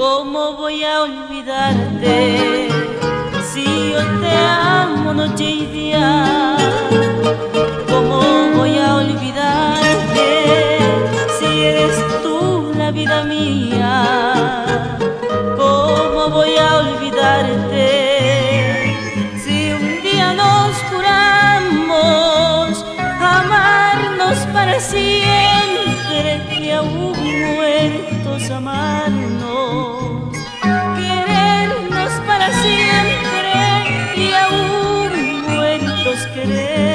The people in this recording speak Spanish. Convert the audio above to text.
¿Cómo voy a olvidarte si yo te amo noche y día? ¿Cómo voy a olvidarte si eres tú la vida mía? ¿Cómo voy a olvidarte si un día nos juramos amarnos para siempre y aún muertos amarnos? yeah.